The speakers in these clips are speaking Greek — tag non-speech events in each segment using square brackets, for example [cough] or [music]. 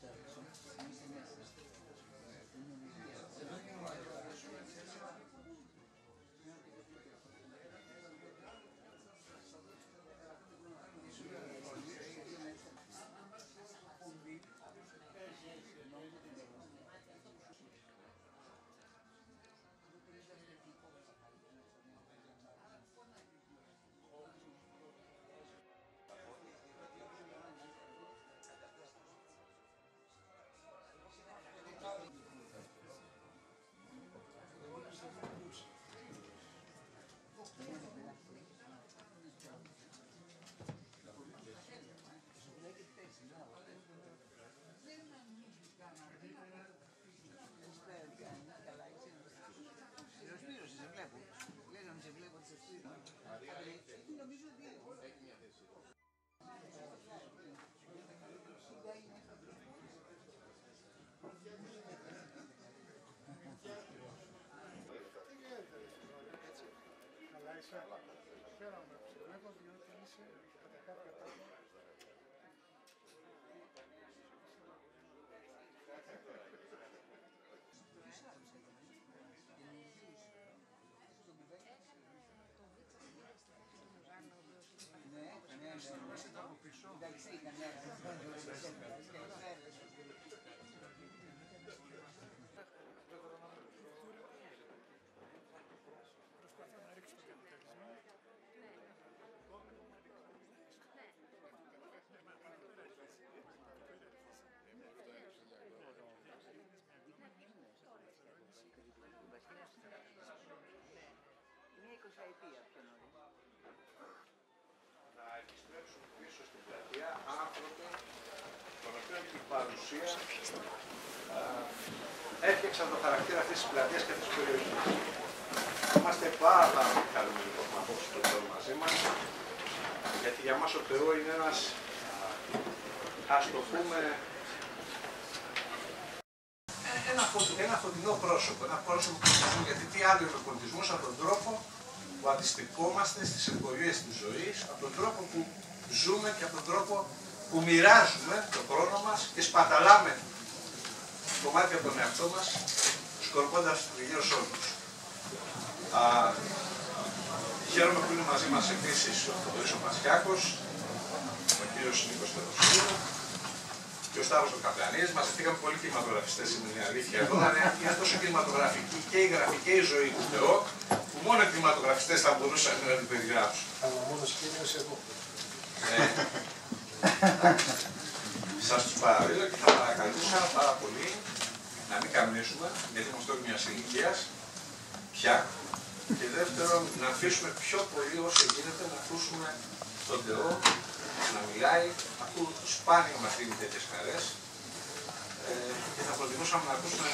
so. Μια εικοσαετία πιο νωρίς. να επιστρέψουν πίσω στην πλατεία άνθρωποι των οποίων η παρουσία α, έφτιαξαν το χαρακτήρα αυτής της πλατείας και αυτής της περιοχής. Είμαστε πάρα πάρα πολύ χαρούμενοι που έχουμε απόψε τον Θεό μαζί μας, γιατί για μας ο Θεό είναι ένας, ας, ας το πούμε, ε, ένα, φωτι- ένα φωτεινό πρόσωπο, ένα πρόσωπο πολιτισμού, γιατί τι άλλο είναι ο πολιτισμός από τον τρόπο που αντιστοιχόμαστε στις εμπορίες της ζωής, από τον τρόπο που ζούμε και από τον τρόπο που μοιράζουμε το χρόνο μας και σπαταλάμε κομμάτια από τον εαυτό μας, σκορπώντας γύρω σε όλους. Α, χαίρομαι που είναι μαζί μας επίσης ο Θοδωρής ο Μασιάκος, ο κύριος Νίκος Τεροσίου, και ο Σταύρος ο Καπλανής. Μαζευτήκαμε πολλοί κινηματογραφιστές, είναι η αλήθεια εδώ. αλλά είναι- είναι τόσο κινηματογραφική και η γραφική και η ζωή του Θεό, που μόνο οι κινηματογραφιστές θα μπορούσαν να την περιγράψουν. Αλλά μόνος κύριος εγώ. Ε, Σας τους παραδίδω και θα παρακαλούσα πάρα πολύ να μην καμνήσουμε, γιατί είμαστε όλοι μιας ηλικίας, πια. Και δεύτερον, να αφήσουμε πιο πολύ όσο γίνεται να ακούσουμε τον Θεό να μιλάει, αφού σπάνια μας δίνει τέτοιες χαρές. Ε, και θα προτιμούσαμε να ακούσουμε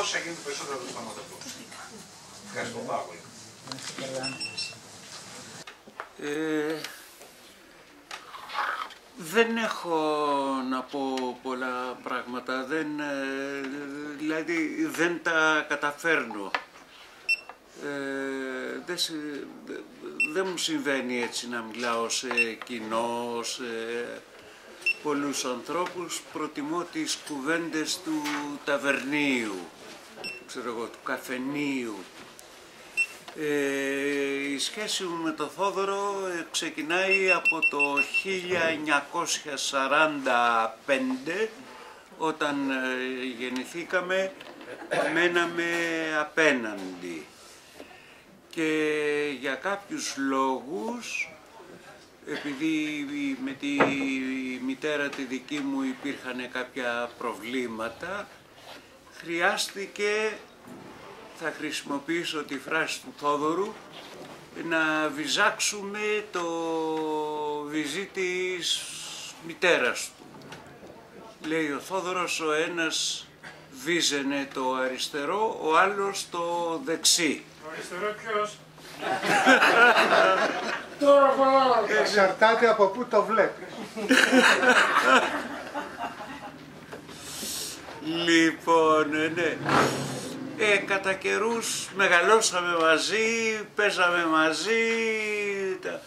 όσα γίνεται περισσότερο από το στόμα του. Ευχαριστώ πάρα πολύ. Ε, δεν έχω να πω πολλά πράγματα, δεν, ε, δηλαδή δεν τα καταφέρνω. Ε, δεν, συ- δε- δεν μου συμβαίνει έτσι να μιλάω σε κοινό, σε πολλούς ανθρώπους. Προτιμώ τις κουβέντες του ταβερνίου, ξέρω εγώ, του καφενείου. Ε, η σχέση μου με το Θόδωρο ε, ξεκινάει από το 1945 όταν ε, γεννηθήκαμε μέναμε απέναντι. Και για κάποιους λόγους επειδή με τη μητέρα τη δική μου υπήρχαν κάποια προβλήματα χρειάστηκε θα χρησιμοποιήσω τη φράση του Θόδωρου να βυζάξουμε το βυζί της μητέρας του. Λέει ο Θόδωρος ο ένας βίζαινε το αριστερό, ο άλλος το δεξί. Το αριστερό ποιος; [laughs] Τώρα παρά. Εξαρτάται από πού το βλέπεις. Λοιπόν, ε, ναι. Ε, κατά καιρούς μεγαλώσαμε μαζί, παίζαμε μαζί, τα,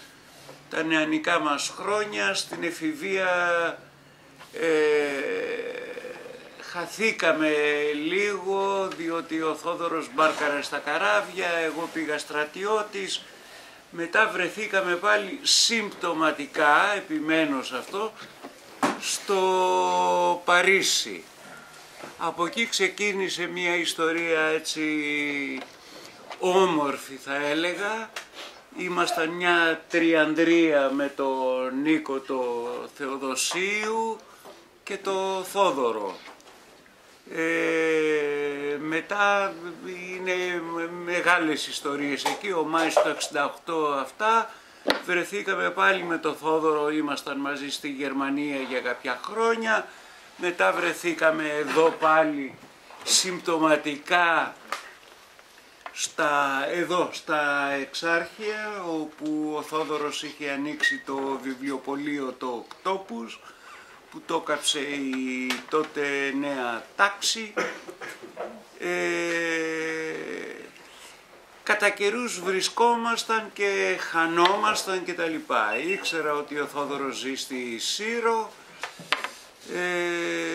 τα νεανικά μας χρόνια, στην εφηβεία ε, χαθήκαμε λίγο διότι ο Θόδωρος μπάρκαρε στα καράβια, εγώ πήγα στρατιώτης, μετά βρεθήκαμε πάλι συμπτωματικά, επιμένω σε αυτό, στο Παρίσι. Από εκεί ξεκίνησε μια ιστορία έτσι όμορφη θα έλεγα. Ήμασταν μια τριανδρία με τον Νίκο το Θεοδοσίου και το Θόδωρο. Ε, μετά είναι μεγάλες ιστορίες εκεί, ο Μάης το 68 αυτά. Βρεθήκαμε πάλι με το Θόδωρο, ήμασταν μαζί στη Γερμανία για κάποια χρόνια. Μετά βρεθήκαμε εδώ πάλι συμπτωματικά στα, εδώ στα Εξάρχεια όπου ο Θόδωρος είχε ανοίξει το βιβλιοπωλείο το Οκτώπους που το κάψε η τότε νέα τάξη. Ε, κατά καιρούς βρισκόμασταν και χανόμασταν και τα λοιπά. Ήξερα ότι ο Θόδωρος ζει στη Σύρο. Ε,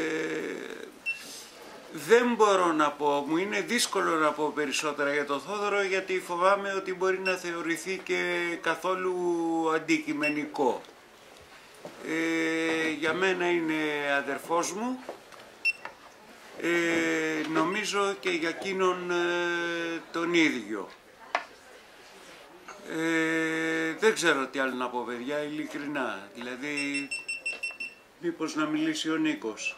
δεν μπορώ να πω, μου είναι δύσκολο να πω περισσότερα για τον Θόδωρο γιατί φοβάμαι ότι μπορεί να θεωρηθεί και καθόλου αντικειμενικό. Ε, για μένα είναι αδερφός μου, ε, νομίζω και για εκείνον ε, τον ίδιο. Ε, δεν ξέρω τι άλλο να πω παιδιά, ειλικρινά. Δηλαδή, μήπως να μιλήσει ο Νίκος.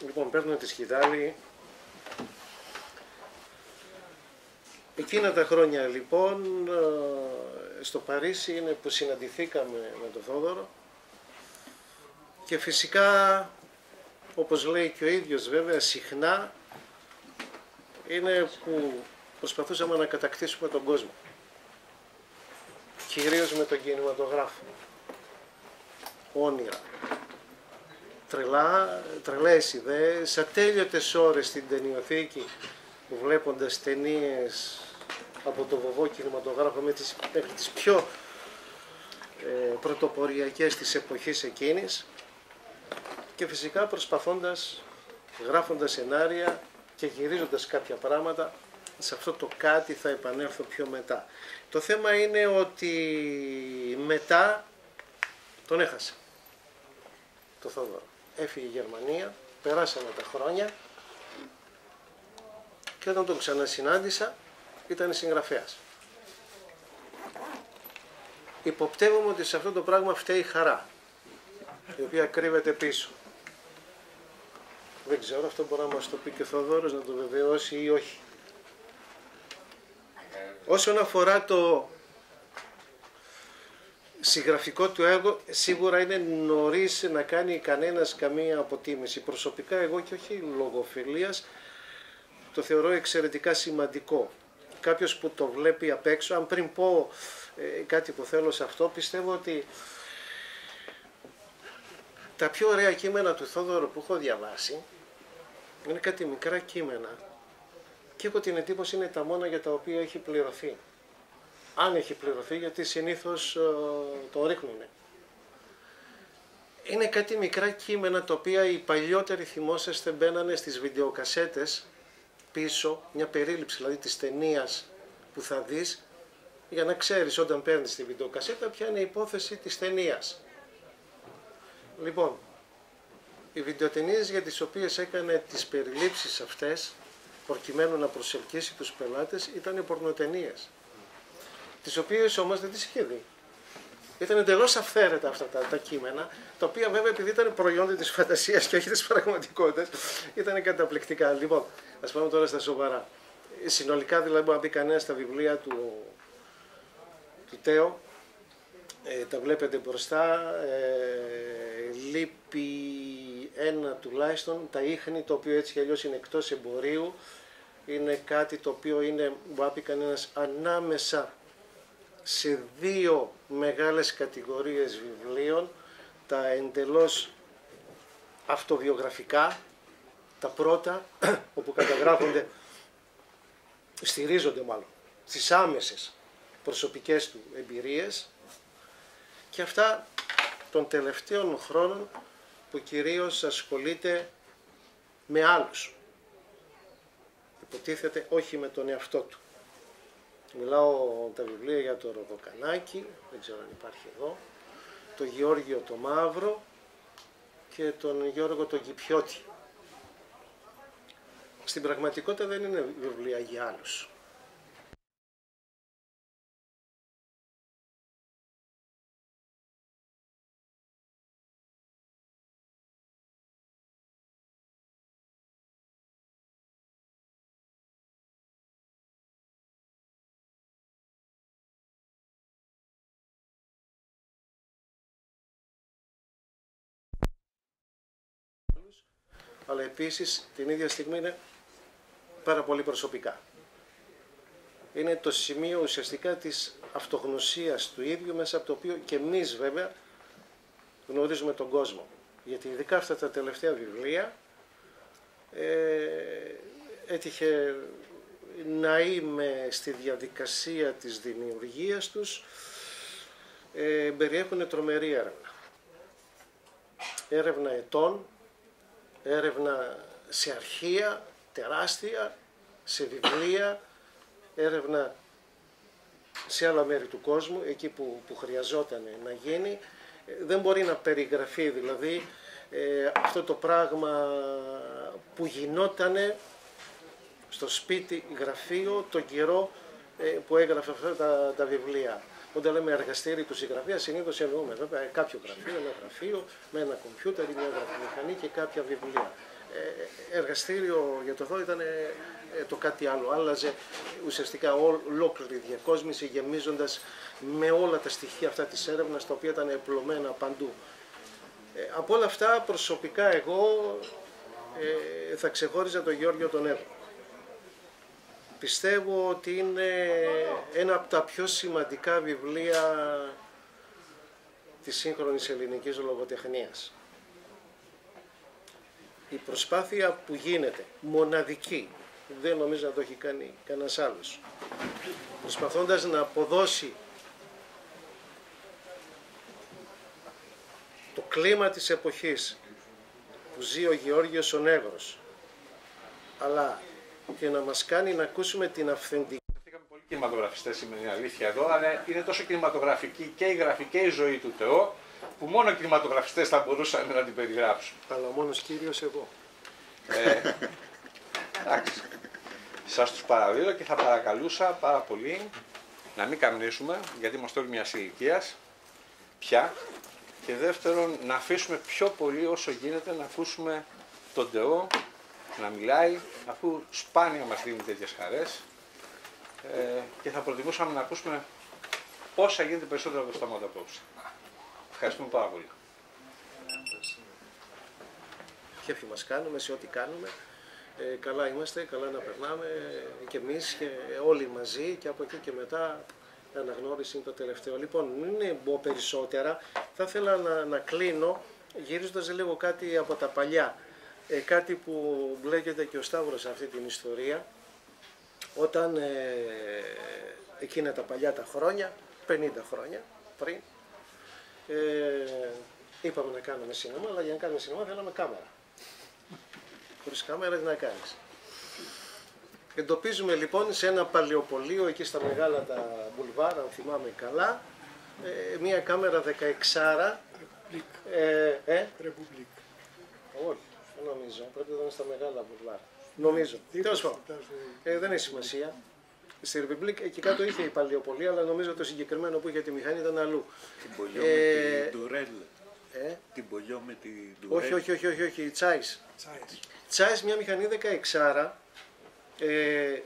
Λοιπόν, παίρνω τη σκητάλη. Εκείνα τα χρόνια λοιπόν ε, στο Παρίσι είναι που συναντηθήκαμε με τον Θόδωρο και φυσικά όπως λέει και ο ίδιος βέβαια συχνά είναι που προσπαθούσαμε να κατακτήσουμε τον κόσμο κυρίως με τον κινηματογράφο. Όνειρα. Τρελά, τρελές ιδέες, ατέλειωτες ώρες στην ταινιοθήκη βλέποντας ταινίες από το βοβό κινηματογράφο με τις, μέχρι τις πιο ε, πρωτοποριακές της εποχής εκείνης. Και φυσικά προσπαθώντας, γράφοντας σενάρια και γυρίζοντας κάποια πράγματα σε αυτό το κάτι θα επανέλθω πιο μετά. Το θέμα είναι ότι μετά τον έχασε το Θόδωρο έφυγε η Γερμανία, περάσανε τα χρόνια και όταν τον ξανασυνάντησα ήταν συγγραφέας. Υποπτεύομαι ότι σε αυτό το πράγμα φταίει η χαρά, η οποία κρύβεται πίσω. Δεν ξέρω, αυτό μπορεί να μας το πει και ο Θοδόρος, να το βεβαιώσει ή όχι. Όσον αφορά το συγγραφικό του έργο σίγουρα είναι νωρίς να κάνει κανένας καμία αποτίμηση. Προσωπικά εγώ και όχι λογοφιλίας το θεωρώ εξαιρετικά σημαντικό. Κάποιος που το βλέπει απ' έξω, αν πριν πω ε, κάτι που θέλω σε αυτό, πιστεύω ότι τα πιο ωραία κείμενα του Θόδωρου που έχω διαβάσει είναι κάτι μικρά κείμενα και έχω την εντύπωση είναι τα μόνα για τα οποία έχει πληρωθεί αν έχει πληρωθεί, γιατί συνήθως ε, το ρίχνουν. Είναι κάτι μικρά κείμενα τα οποία οι παλιότεροι θυμόσαστε μπαίνανε στις βιντεοκασέτες πίσω, μια περίληψη δηλαδή της ταινίας που θα δεις, για να ξέρεις όταν παίρνεις τη βιντεοκασέτα ποια είναι η υπόθεση της ταινίας. Λοιπόν, οι βιντεοτενίες για τις οποίες έκανε τις περιλήψεις αυτές, προκειμένου να προσελκύσει τους πελάτες, ήταν πορνοτενίες τις οποίες όμω δεν τις είχε δει. Ήταν εντελώς αυθαίρετα αυτά τα, τα κείμενα, τα οποία βέβαια επειδή ήταν προϊόντα της φαντασίας και όχι της πραγματικότητας, ήταν καταπληκτικά. Λοιπόν, ας πάμε τώρα στα σοβαρά. Συνολικά δηλαδή μπορεί να μπει κανένας στα βιβλία του, του Τέο, ε, τα βλέπετε μπροστά, ε, λείπει ένα τουλάχιστον, τα ίχνη το οποίο έτσι κι αλλιώς είναι εκτός εμπορίου, είναι κάτι το οποίο είναι, μπορεί να πει κανένας, ανάμεσα σε δύο μεγάλες κατηγορίες βιβλίων, τα εντελώς αυτοβιογραφικά, τα πρώτα [clears throat] όπου καταγράφονται, στηρίζονται μάλλον, στις άμεσες προσωπικές του εμπειρίες. Και αυτά των τελευταίων χρόνων που κυρίως ασχολείται με άλλους. Υποτίθεται όχι με τον εαυτό του. Μιλάω τα βιβλία για το Ροδοκανάκι, δεν ξέρω αν υπάρχει εδώ, το Γεώργιο το Μαύρο και τον Γιώργο τον Κυπιώτη. Στην πραγματικότητα δεν είναι βιβλία για άλλους. Αλλά επίσης την ίδια στιγμή είναι πάρα πολύ προσωπικά. Είναι το σημείο ουσιαστικά της αυτογνωσίας του ίδιου μέσα από το οποίο και εμείς βέβαια γνωρίζουμε τον κόσμο. Γιατί ειδικά αυτά τα τελευταία βιβλία ε, έτυχε να είμαι στη διαδικασία της δημιουργίας τους ε, περιέχουν τρομερή έρευνα. έρευνα ετών, έρευνα σε αρχεία τεράστια, σε βιβλία, έρευνα σε άλλα μέρη του κόσμου, εκεί που, που χρειαζόταν να γίνει. Ε, Δεν μπορεί να περιγραφεί δηλαδή ε, αυτό το πράγμα που γινότανε στο σπίτι γραφείο τον καιρό ε, που έγραφε αυτά τα, τα βιβλία. Όταν λέμε εργαστήρι του συγγραφέα, συνήθως εννοούμε βέβαια κάποιο γραφείο, ένα γραφείο με ένα κομπιούτερ ή μια γραφομηχανή και κάποια βιβλία. Ε, εργαστήριο για το δω ήταν ε, το κάτι άλλο. Άλλαζε ουσιαστικά ό- ολόκληρη διακόσμηση γεμίζοντας με όλα τα στοιχεία αυτά της έρευνας τα οποία ήταν επλωμένα παντού. Ε, από όλα αυτά προσωπικά εγώ ε, θα ξεχώριζα τον Γιώργιο τον Εύρο. Πιστεύω ότι είναι ένα από τα πιο σημαντικά βιβλία της σύγχρονης ελληνικής λογοτεχνίας. Η προσπάθεια που γίνεται, μοναδική, δεν νομίζω να το έχει κάνει κανένας άλλος, προσπαθώντας να αποδώσει το κλίμα της εποχής που ζει ο Γεώργιος ο Νέγρος, αλλά και να μας κάνει να ακούσουμε την αυθεντική Είχαμε πολλοί κινηματογραφιστές σήμερα, είναι αλήθεια εδώ, αλλά είναι τόσο κινηματογραφική και η γραφική και η ζωή του Θεό, που μόνο οι κινηματογραφιστές θα μπορούσαν να την περιγράψουν. αλλά ο μόνος Κύριος εγώ. Ε, εντάξει. Σας τους παραδίδω και θα παρακαλούσα πάρα πολύ να μην καμνήσουμε, γιατί είμαστε όλοι μια ηλικίας πια. Και δεύτερον, να αφήσουμε πιο πολύ όσο γίνεται να ακούσουμε τον Θεό να μιλάει, αφού σπάνια μας δίνει τέτοιες χαρές. Ε, και θα προτιμούσαμε να ακούσουμε όσα γίνεται περισσότερο από το στόμα του απόψε. Ευχαριστούμε πάρα πολύ. Χέφι μας κάνουμε σε ό,τι κάνουμε. Ε, καλά είμαστε, καλά να περνάμε ε, και εμείς και όλοι μαζί και από εκεί και μετά η αναγνώριση είναι το τελευταίο. Λοιπόν, μην μπω περισσότερα. Θα ήθελα να, να κλείνω γυρίζοντας λίγο κάτι από τα παλιά. Ε, κάτι που μπλέκεται και ο Σταύρος σε αυτή την ιστορία. Όταν ε, εκείνα τα παλιά τα χρόνια, 50 χρόνια πριν, ε, είπαμε να κάνουμε σινεμά, αλλά για να κάνουμε σινεμά θέλαμε κάμερα. Χωρίς κάμερα τι να κάνεις. Εντοπίζουμε λοιπόν σε ένα παλαιοπολείο εκεί στα μεγάλα τα μπουλβάρ, αν θυμάμαι καλά, ε, μία κάμερα 16 ε, ε, Ρεπουμπλίκ. όχι, δεν νομίζω. Πρέπει να ήταν στα μεγάλα μπουλβάρ. Νομίζω. Τέλος πάντων. Ε, δεν έχει σημασία. Στη Ρεπουμπλίκ εκεί κάτω είχε η παλαιοπολία, αλλά νομίζω το συγκεκριμένο που είχε τη μηχανή ήταν αλλού. Την Πολιό Ε, με την Ντουρέλ. Ε, Την Πολιό με την Ντουρέλ. όχι, όχι, όχι, όχι, όχι, η Τσάις. Τσάις. Τσάις μια μηχανή 16 ε,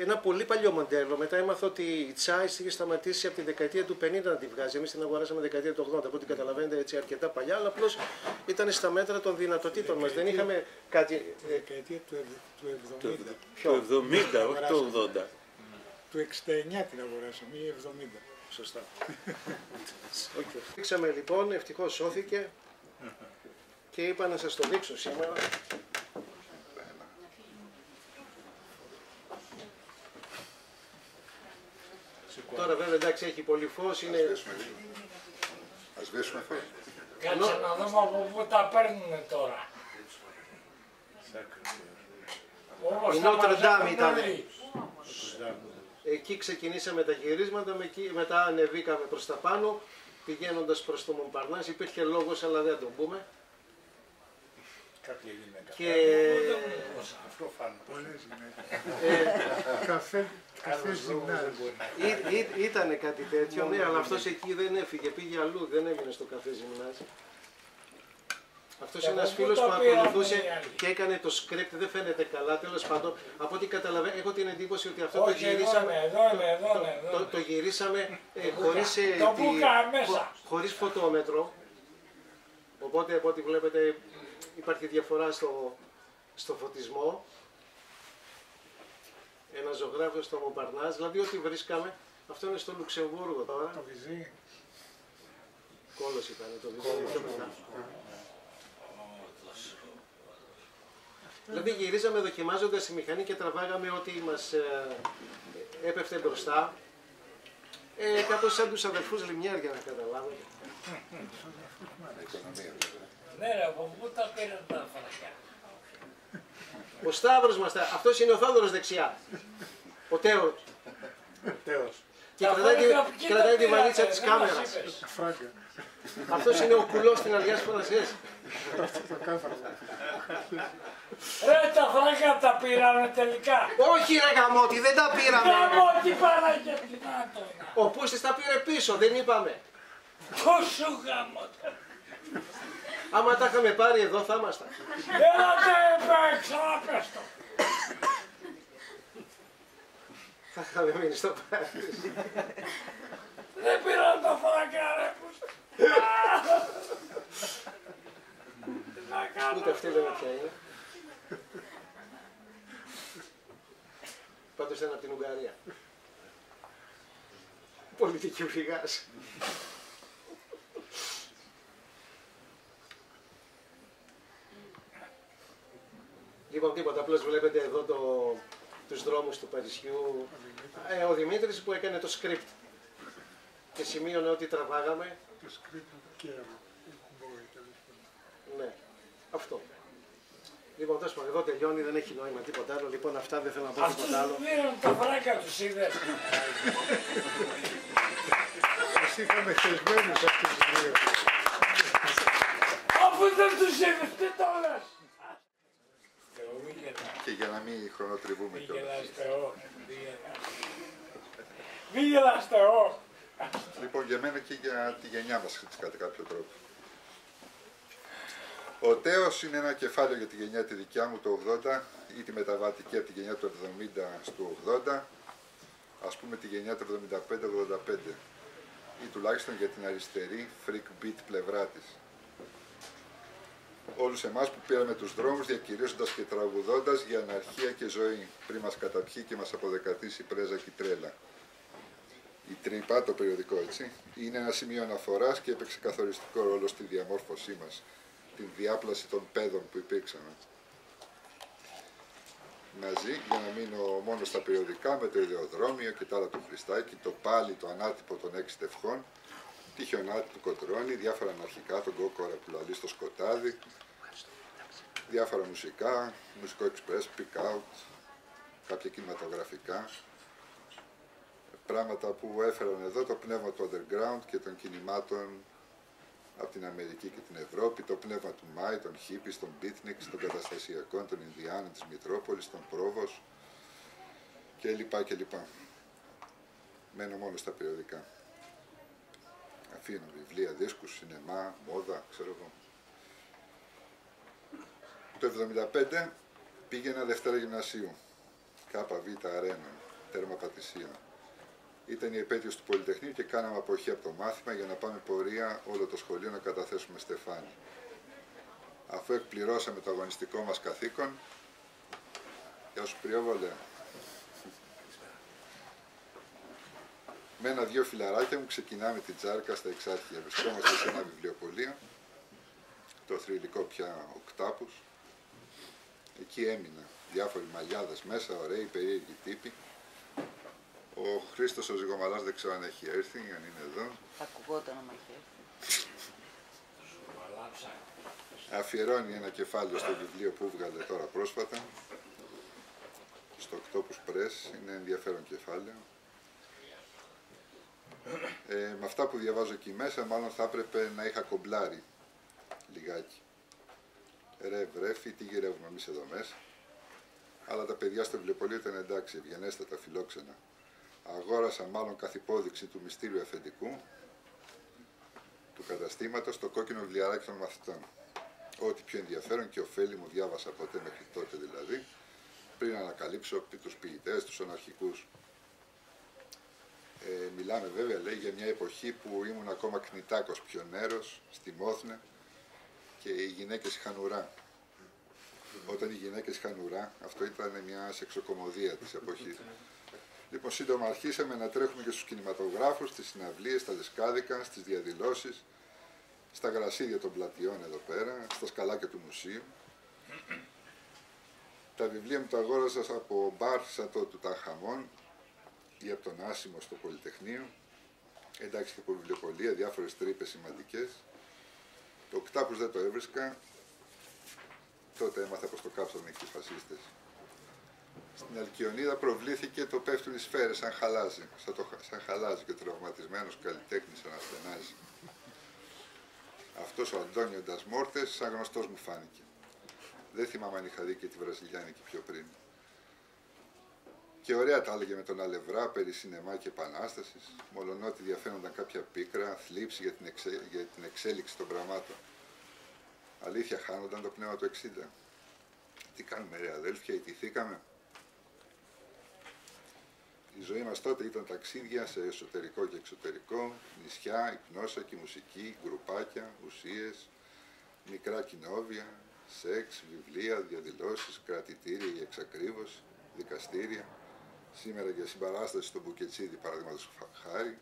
ένα πολύ παλιό μοντέλο. Μετά έμαθα ότι η Τσάις είχε σταματήσει από τη δεκαετία του 50 να τη βγάζει. Εμείς την αγοράσαμε δεκαετία του 80, από ό,τι καταλαβαίνετε έτσι αρκετά παλιά, αλλά απλώς ήταν στα μέτρα των δυνατοτήτων μας. Δεν είχαμε κάτι. Τη δεκαετία του, ευ- του 70. Το 70, όχι το 80. Του 69 την αγοράσαμε ή 70. Σωστά. [laughs] okay. Δείξαμε λοιπόν, ευτυχώς σώθηκε και είπα να σας το δείξω σήμερα. Τώρα βέβαια εντάξει έχει πολύ φως, είναι... Ας σβήσουμε φως. Κάτσε να δούμε από πού τα παίρνουν τώρα. Όπως Η τα Notre Dame μαζεύουν ήταν. όλοι. Εκεί ξεκινήσαμε τα γυρίσματα, με εκεί- μετά ανεβήκαμε προς τα πάνω, πηγαίνοντας προς το Μομπαρνάς. Υπήρχε λόγος, αλλά δεν τον πούμε. Κάποια γυναίκα. Και Αυτό φάνε. Πολλές γυναίκες. ε, Καφέ, καφέ γυμνάζ. Ή- ή- Ήτανε κάτι τέτοιο, ναι, αλλά αυτός εκεί δεν έφυγε, πήγε αλλού, δεν έμεινε στο καφέ Ζημνάζ. Αυτός Και είναι ένας από πού φίλος το που πήραν ακολουθούσε οι άλλοι; και έκανε το script, δεν φαίνεται καλά, τέλος πάντων. Από ό,τι καταλαβαίνω, έχω την εντύπωση ότι αυτό το Όχι, εδώ γυρίσαμε, είναι, εδώ είναι, εδώ είναι. εδώ το, είναι. το γυρίσαμε ε, χωρίς, ε, Το τη- μπούκα μέσα. χω- χωρίς φωτόμετρο. Οπότε, από ό,τι βλέπετε, υπάρχει διαφορά στο, στο φωτισμό. Ένα ζωγράφος στο Μομπαρνάζ, δηλαδή ό,τι βρίσκαμε, αυτό είναι στο Λουξεμβούργο τώρα. Το βυζί. Κόλος ήταν το βυζί πιο μετά. Δηλαδή γυρίζαμε δοκιμάζοντας τη μηχανή και τραβάγαμε ό,τι μας ε, έπεφτε μπροστά. Ε, κάπως σαν τους αδερφούς Λιμιάρ για να καταλάβετε. Ναι ρε, από πού τα πήραν τα φραγιά. Ο Σταύρος μας τα... Αυτός είναι ο Θόδωρος δεξιά. Ο Τέος. Τέος. Και Τα κρατάει, φράγκα τη, ποιοι κρατάει τα τη πήρατε, βαλίτσα της δεν μας κάμερας. είπες. Φράγκα. Αυτός είναι ο κουλός στην αργία της φωνασίας. Το κάθαρο. Ρε τα φράγκα τα πήρανε τελικά. Όχι ρε γαμώτη, δεν τα πήραμε. Γάμο τι Παναγιώτη να το να. Ο Πούστης τα πήρε πίσω, δεν είπαμε. Πού σου γάμο. Άμα τα είχαμε πάρει εδώ θα ήμασταν. Έλα τε ξαναπες το. Θα είχαμε μείνει στο πάρτι. Δεν πήραν τα φράγκα ρε. που σου- Τι να κάνω. Ούτε αυτή δεν ποια είναι. Πάντως ήταν από την Ουγγαρία. Πολιτική ουρηγάς. Λοιπόν, τίποτα, απλώς βλέπετε εδώ το, τους δρόμους του Παρισιού. Ε, ο Δημήτρης που έκανε το script και σημείωνε ότι τραβάγαμε. Το σκρίπτο του κέραμα. Μπορεί, τέλος πάντων. Ναι, αυτό. Λοιπόν, τέλος πάντων, εδώ τελειώνει, δεν έχει νόημα τίποτα άλλο. Λοιπόν, αυτά δεν θέλω να πω Αυτούς τίποτα άλλο. που πήραν τα φράγκα τους είδες. Μας είχαμε χεσμένους αυτούς τους δύο. Αφού δεν τους είδες, τι το λες. Θεό, μη γελάς. Και για να μην χρονοτριβούμε Μη κιόλας. γελάς Θεό. Μη γελάς. Μη γελάς Θεό. Λοιπόν, για μένα και για τη γενιά μας κατά κάποιο τρόπο. Ο Τέος είναι ένα κεφάλαιο για τη γενιά τη δικιά μου το 80 ή τη μεταβατική από τη γενιά του 70 στο 80, ας πούμε τη γενιά του 75-85 ή τουλάχιστον για την αριστερή freak beat πλευρά της. Όλους εμάς που πήραμε τους δρόμους διακηρύσσοντας και τραγουδώντας για αναρχία και ζωή πριν μας καταπιεί και μας αποδεκατήσει η πρέζα και η τρέλα. Η τρύπα, το περιοδικό έτσι, είναι ένα σημείο αναφοράς και έπαιξε καθοριστικό ρόλο στη διαμόρφωσή μας, την διάπλαση των παιδών που υπήρξαμε. Μαζί, για να μείνω μόνο στα περιοδικά, με το ιδεοδρόμιο και τα άλλα του Χριστάκη, το πάλι, το ανάτυπο των έξι τευχών, τη χιονάτη του Κοτρώνη, διάφορα αναρχικά, τον κόκορα που λαλεί στο σκοτάδι, διάφορα μουσικά, μουσικό express, pick out, κάποια κινηματογραφικά, πράγματα που έφεραν εδώ το πνεύμα του underground και των κινημάτων από την Αμερική και την Ευρώπη, το πνεύμα του Μάη, των Χίπης, των Beatniks, των καταστασιακών, των Ινδιάνων, της Μητρόπολης, των Πρόβος και λοιπά και λοιπά. Μένω μόνο στα περιοδικά. Αφήνω βιβλία, δίσκους, σινεμά, μόδα, ξέρω εγώ. Το 75 πήγαινα Δευτέρα Γυμνασίου. ΚΒ Αρένα, τέρμα Πατησίων. Ήταν η επέτειος του Πολυτεχνείου και κάναμε αποχή από το μάθημα για να πάμε πορεία όλο το σχολείο να καταθέσουμε στεφάνι. Αφού εκπληρώσαμε το αγωνιστικό μας καθήκον, γεια σου Πριόβολε, με ένα-δυο φιλαράκια μου ξεκινάμε την τσάρκα στα εξάρχεια. Βρισκόμαστε σε ένα βιβλιοπωλείο, το θρηλυκό πια οκτάπους. Εκεί έμεινα διάφοροι μαλλιάδες μέσα, ωραίοι, περίεργοι τύποι. Ο Χρήστος ο Ζυγομαλάς δεν ξέρω αν έχει έρθει, αν είναι εδώ. Θα ακουγόταν άμα είχε έρθει. Αφιερώνει ένα κεφάλαιο στο βιβλίο που βγάλε τώρα πρόσφατα. Στο Octopus Press, είναι ενδιαφέρον κεφάλαιο. Ε, με αυτά που διαβάζω εκεί μέσα, μάλλον θα έπρεπε να είχα κομπλάρει λιγάκι. Ρε βρέφη, τι γυρεύουμε εμείς εδώ μέσα. Αλλά τα παιδιά στο βιβλιοπωλείο ήταν εντάξει, ευγενέστατα, φιλόξενα. Αγόρασα μάλλον καθ' υπόδειξη του μυστήριου αφεντικού του καταστήματος το κόκκινο βιβλιαράκι των μαθητών. Ό,τι πιο ενδιαφέρον και ωφέλη μου διάβασα ποτέ μέχρι τότε δηλαδή, πριν ανακαλύψω τους ποιητές, τους αναρχικούς. Ε, μιλάμε βέβαια, λέει, για μια εποχή που ήμουν ακόμα κνητάκος πιονέρος στη Μόθνε και οι γυναίκες είχαν ουρά. Όταν οι γυναίκες είχαν ουρά, αυτό ήταν μια σεξοκομωδία της εποχής. Λοιπόν, σύντομα αρχίσαμε να τρέχουμε και στους κινηματογράφους, στις συναυλίες, στα δισκάδικα, στις διαδηλώσεις, στα γρασίδια των πλατιών εδώ πέρα, στα σκαλάκια του μουσείου. Τα βιβλία μου τα αγόρασα από μπαρ σαν το του Ταχαμών ή από τον Άσιμο στο Πολυτεχνείο. Εντάξει και από βιβλιοπολία, διάφορες τρύπες σημαντικές. Το κτάπους δεν το έβρισκα, τότε έμαθα πως το κάψανε και οι φασίστες. Στην Αλκιονίδα προβλήθηκε το πέφτουν οι σφαίρες σαν χαλάζι, σαν, το, σαν χαλάζι και τραυματισμένος καλλιτέχνης αναστενάζει. Αυτός ο Αντώνιο Ντασμόρτες σαν γνωστός μου φάνηκε. Δεν θυμάμαι αν είχα δει και τη Βραζιλιάνικη πιο πριν. Και ωραία τα έλεγε με τον Αλευρά περί σινεμά και επανάστασης, μολονότι διαφαίνονταν κάποια πίκρα, θλίψη για την, για την εξέλιξη των πραγμάτων. Αλήθεια, χάνονταν το πνεύμα του 60. Τι κάνουμε, ρε αδέλφια, ιτηθήκαμε. Η ζωή μας τότε ήταν ταξίδια σε εσωτερικό και εξωτερικό, νησιά, υπνόσακη, μουσική, γκρουπάκια, ουσίες, μικρά κοινόβια, σεξ, βιβλία, διαδηλώσεις, κρατητήρια για εξακρίβωση, δικαστήρια, σήμερα για συμπαράσταση στον Μπουκετσίδη παραδείγματος χάρη,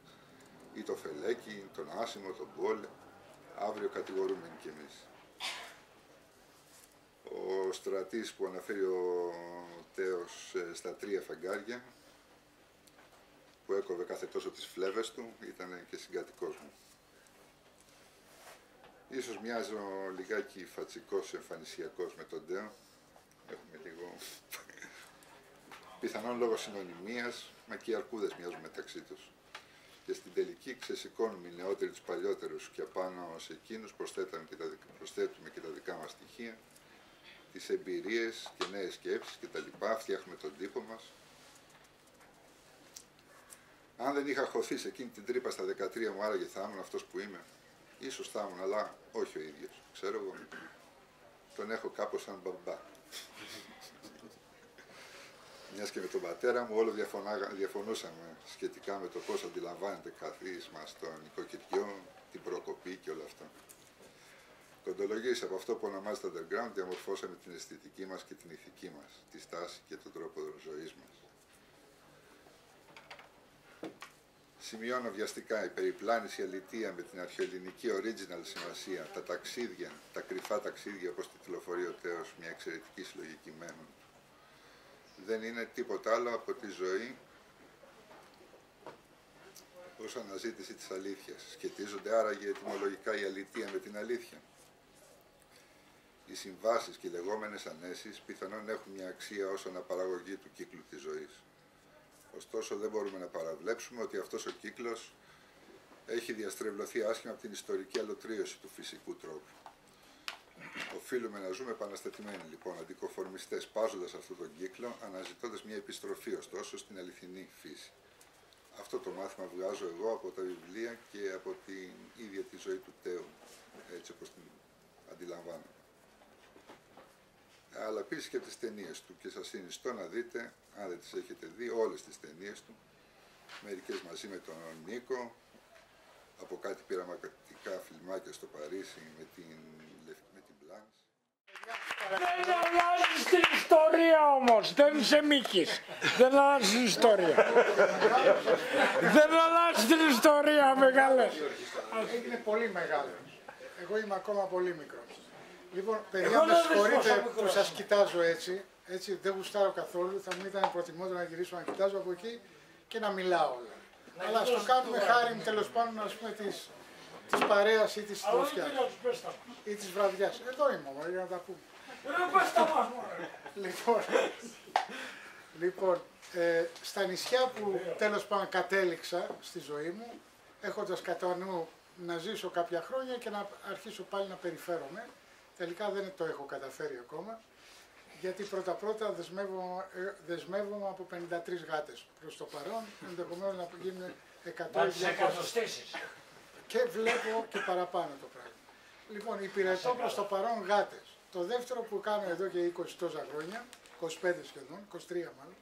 ή το Φελέκι, τον Άσιμο, τον Μπόλε, αύριο κατηγορούμενοι κι εμείς. Ο στρατής που αναφέρει ο Τέος ε, στα τρία φεγγάρια, που έκοβε κάθε τόσο τις φλέβες του, ήταν και συγκατοικός μου. Ίσως μοιάζω λιγάκι φατσικός, εμφανισιακός με τον Τέο. Έχουμε λίγο... Πιθανόν λόγω συνωνυμίας, μα και οι αρκούδες μοιάζουν μεταξύ τους. Και στην τελική ξεσηκώνουμε οι νεότεροι τους παλιότερους και απάνω σε εκείνους προσθέτουμε και τα, προσθέτουμε και τα δικά μας στοιχεία, τις εμπειρίες και νέες σκέψεις και τα λοιπά, φτιάχνουμε τον τύπο μας. Αν δεν είχα χωθεί σε εκείνη την τρύπα στα 13 μου, άραγε θα ήμουν αυτός που είμαι. Ίσως θα ήμουν, αλλά όχι ο ίδιος. Ξέρω εγώ. Τον έχω κάπως σαν μπαμπά. Μιας και με τον πατέρα μου όλο διαφωνούσαμε σχετικά με το πώς αντιλαμβάνεται καθίσμα στο νοικοκυριό, την προκοπή και όλα αυτά. Κοντολογίες από αυτό που ονομάζεται underground διαμορφώσαμε την αισθητική μας και την ηθική μας, τη στάση και τον τρόπο ζωής μας. Σημειώνω βιαστικά η περιπλάνηση αλητία με την αρχαιοελληνική original σημασία, τα ταξίδια, τα κρυφά ταξίδια όπως τυλοφορεί ο Τέος, μια εξαιρετική συλλογική μένων. Δεν είναι τίποτα άλλο από τη ζωή ως αναζήτηση της αλήθειας. Σχετίζονται άραγε ετοιμολογικά η αλητία με την αλήθεια. Οι συμβάσεις και οι λεγόμενες ανέσεις πιθανόν έχουν μια αξία ως αναπαραγωγή του κύκλου της ζωής. Ωστόσο δεν μπορούμε να παραβλέψουμε ότι αυτός ο κύκλος έχει διαστρεβλωθεί άσχημα από την ιστορική αλωτρίωση του φυσικού τρόπου. Οφείλουμε να ζούμε επαναστατημένοι λοιπόν, αντικοφορμιστές, πάζοντας αυτόν τον κύκλο, αναζητώντας μια επιστροφή ωστόσο στην αληθινή φύση. Αυτό το μάθημα βγάζω εγώ από τα βιβλία και από την ίδια τη ζωή του Τέου, έτσι όπως την αντιλαμβάνω αλλά επίση και τις ταινίες του και σας συνιστώ να δείτε, αν δεν τις έχετε δει, όλες τις ταινίες του, μερικές μαζί με τον Νίκο, από κάτι πειραματικά φιλμάκια στο Παρίσι με την, με την Blanche. Δεν αλλάζεις την ιστορία όμως, δεν είσαι Μίκης. Δεν αλλάζεις την ιστορία. δεν αλλάζεις την ιστορία, μεγάλες. Έγινε πολύ μεγάλος. Εγώ είμαι ακόμα πολύ μικρός. Λοιπόν, παιδιά, με συγχωρείτε που σας κοιτάζω έτσι. Έτσι δεν γουστάρω καθόλου. Θα μου ήταν προτιμότερο να γυρίσω να κοιτάζω από εκεί και να μιλάω. Αλλά στο κάνουμε χάρη τέλος πάντων ας πούμε της, της παρέας ή της τροφιάς ή της βραδιάς. Εδώ είμαι όμως για να τα πούμε. Λοιπόν, λοιπόν ε, στα νησιά που τέλος πάντων κατέληξα στη ζωή μου, έχοντας κατά νου να ζήσω κάποια χρόνια και να αρχίσω πάλι να περιφέρομαι, Τελικά δεν το έχω καταφέρει ακόμα, γιατί πρώτα-πρώτα δεσμεύομαι, ε, δεσμεύομαι από 53 γάτες. Προς το παρόν, ενδεχομένως να γίνουν 100 Και βλέπω και παραπάνω το πράγμα. Λοιπόν, υπηρετώ προς το παρόν γάτες. Το δεύτερο που κάνω εδώ και 20 τόσα χρόνια, 25 σχεδόν, 23 μάλλον,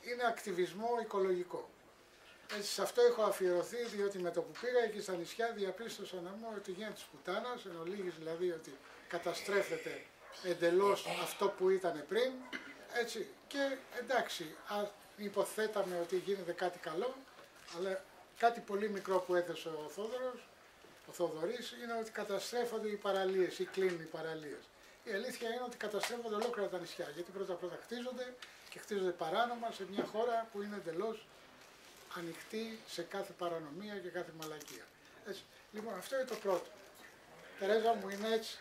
είναι ακτιβισμό οικολογικό. Έτσι, σε αυτό έχω αφιερωθεί, διότι με το που πήγα εκεί στα νησιά διαπίστωσα να μου ότι γίνεται της πουτάνας, εν ολίγης δηλαδή ότι καταστρέφεται εντελώς αυτό που ήταν πριν, έτσι, και εντάξει, υποθέταμε ότι γίνεται κάτι καλό, αλλά κάτι πολύ μικρό που έθεσε ο Θόδωρος, ο Θοδωρής, είναι ότι καταστρέφονται οι παραλίες ή κλείνουν οι παραλίες. Η αλήθεια είναι ότι καταστρέφονται ολόκληρα τα νησιά, γιατί πρώτα πρώτα χτίζονται και χτίζονται παράνομα σε μια χώρα που είναι εντελώς ανοιχτή σε κάθε παρανομία και κάθε μαλακία. Έτσι. Λοιπόν, αυτό είναι το πρώτο. Τερέζα μου είναι έτσι.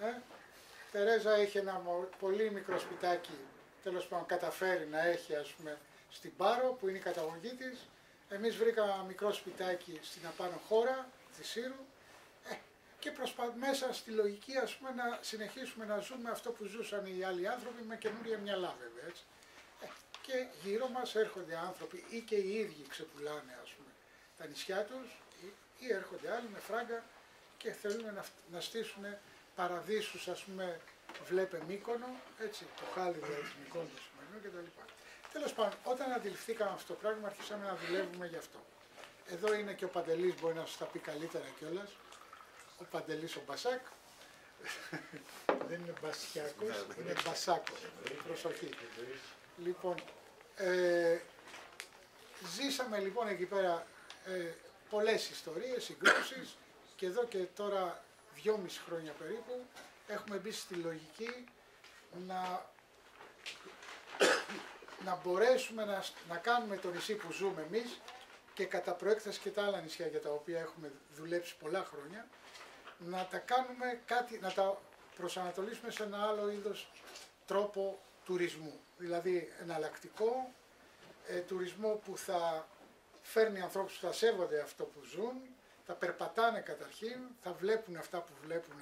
Ε; Τερέζα έχει ένα μο- πολύ μικρό σπιτάκι, τέλος πάντων καταφέρει να έχει ας πούμε στην Πάρο που είναι η καταγωγή της. Εμείς βρήκαμε ένα μικρό σπιτάκι στην απάνω χώρα της Σύρου ε, και προσπα... μέσα στη λογική ας πούμε να συνεχίσουμε να ζούμε αυτό που ζούσαν οι άλλοι άνθρωποι με καινούργια μυαλά βέβαια έτσι. Ε, και γύρω μας έρχονται άνθρωποι ή και οι ίδιοι ξεπουλάνε ας πούμε τα νησιά τους ή, ή έρχονται άλλοι με φράγκα και θέλουν να, φ- να στήσουν παραδείσους ας πούμε βλέπε Μύκονο, έτσι, το χάλι δηλαδή της Μυκόνου του σημερινού κτλ. Τέλος πάντων, όταν αντιληφθήκαμε αυτό το πράγμα αρχίσαμε να δουλεύουμε γι' αυτό. Εδώ είναι και ο Παντελής, μπορεί να σας τα πει καλύτερα κιόλας. Ο Παντελής ο Μπασάκ. [laughs] Δεν είναι Μπασιάκος, είναι Μπασάκος. Προσοχή. Λοιπόν, ε, ζήσαμε λοιπόν εκεί πέρα ε, πολλές ιστορίες, συγκρούσεις και εδώ και τώρα δυόμιση χρόνια περίπου έχουμε μπει στη λογική να, να μπορέσουμε να, να κάνουμε το νησί που ζούμε εμείς και κατά προέκταση και τα άλλα νησιά για τα οποία έχουμε δουλέψει πολλά χρόνια να τα κάνουμε κάτι, να τα προσανατολίσουμε σε ένα άλλο είδος τρόπο τουρισμού. Δηλαδή εναλλακτικό, ε, τουρισμό που θα φέρνει ανθρώπους που θα σέβονται αυτό που ζουν, θα περπατάνε καταρχήν, θα βλέπουν αυτά που βλέπουν